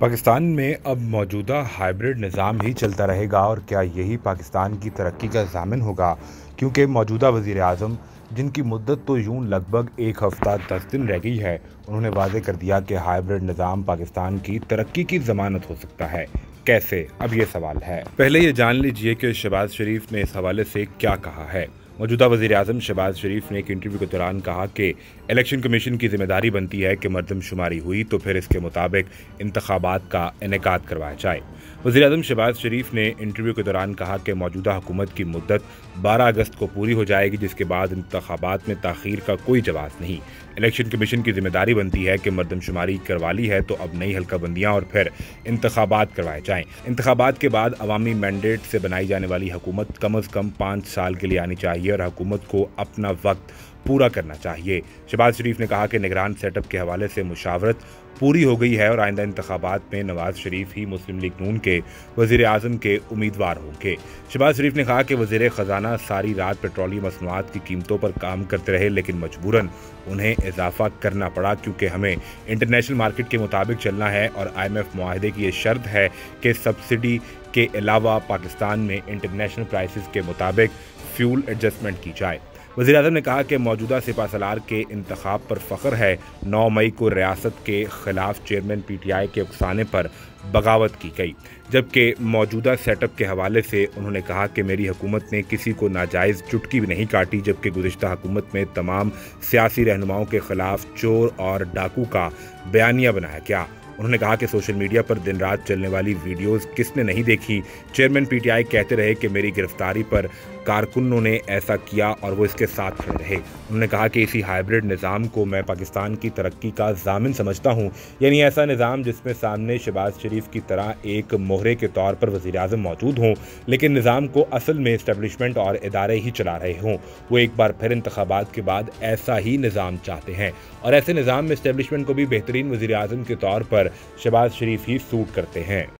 पाकिस्तान में अब मौजूदा हाइब्रिड निज़ाम ही चलता रहेगा और क्या यही पाकिस्तान की तरक्की का जामिन होगा? क्योंकि मौजूदा वज़ी अजम जिनकी मुद्दत तो यूँ लगभग एक हफ़्ता दस दिन रह गई है, उन्होंने वाजे कर दिया कि हाइब्रिड निज़ाम पाकिस्तान की तरक्की की ज़मानत हो सकता है। कैसे? अब ये सवाल है। पहले ये जान लीजिए कि शहबाज शरीफ ने इस हवाले से क्या कहा है। मौजूदा वजी अजम शहबाज शरीफ ने एक इंटरव्यू के दौरान कहा कि इलेक्शन कमीशन की ज़िम्मेदारी बनती है कि मरदमशुमारी हुई तो फिर इसके मुताबिक इंतबात का इनका करवाया जाए। वजी अजम शहबाज शरीफ ने इंटरव्यू के दौरान कहा कि मौजूदा हुकूमत की मुद्दत बारह अगस्त को पूरी हो जाएगी, जिसके बाद इंतबात में तखीर का कोई जवाब नहीं। इलेक्शन कमीशन की ज़िम्मेदारी बनती है कि मरदमशुमारी करवा ली है तो अब नई हल्का बंदियाँ और फिर इंतबात करवाए जाएँ। इंतबात के बाद अवामी मैंडेट से बनाई जाने वाली हुकूमत कम अज़ कम पाँच साल के लिए आनी चाहिए और हुकूमत को अपना वक्त पूरा करना चाहिए। शहबाज शरीफ ने कहा कि निगरान सेटअप के हवाले से मुशावरत पूरी हो गई है और आइंदा इंतबात में नवाज़ शरीफ ही मुस्लिम लीग नून के वज़ीर अजम के उम्मीदवार होंगे। शहबाज शरीफ ने कहा कि वज़ीर ख़जाना सारी रात पेट्रोलियम मसनूआत की कीमतों पर काम करते रहे, लेकिन मजबूरन उन्हें इजाफा करना पड़ा क्योंकि हमें इंटरनेशनल मार्केट के मुताबिक चलना है और आई एम एफ़ माहदे की यह शर्त है कि सब्सिडी के अलावा पाकिस्तान में इंटरनेशनल प्राइसेस के मुताबिक फ्यूल एडजस्टमेंट की जाए। वजी अजम ने कहा कि मौजूदा सिपा सलार के इंतखब पर फ़ख्र है। नौ मई को रियासत के ख़िलाफ़ चेयरमैन पी टी आई के उकसाने पर बगावत की गई, जबकि मौजूदा सेटअप के हवाले से उन्होंने कहा कि मेरी हुकूमत ने किसी को नाजायज़ चुटकी भी नहीं काटी, जबकि गुजशत हुकूमत में तमाम सियासी रहनुमाओं के ख़िलाफ़ चोर और डाकू का बयानिया बनाया गया। उन्होंने कहा कि सोशल मीडिया पर दिन रात चलने वाली वीडियोस किसने नहीं देखी? चेयरमैन पीटीआई कहते रहे कि मेरी गिरफ्तारी पर कारकुनों ने ऐसा किया और वो इसके साथ खड़े रहे। उन्होंने कहा कि इसी हाइब्रिड निज़ाम को मैं पाकिस्तान की तरक्की का जामिन समझता हूँ। यानी ऐसा निज़ाम जिसमें सामने शहबाज शरीफ की तरह एक मोहरे के तौर पर वजी अजम मौजूद हों, लेकिन निज़ाम को असल में इस्टबलिशमेंट और इदारे ही चला रहे हों। वो एक बार फिर इंतबात के बाद ऐसा ही निज़ाम चाहते हैं। और ऐसे निज़ाम में इस्टबलिशमेंट को भी बेहतरीन वजी अजम के तौर पर शहबाज शरीफ ही सूट करते हैं।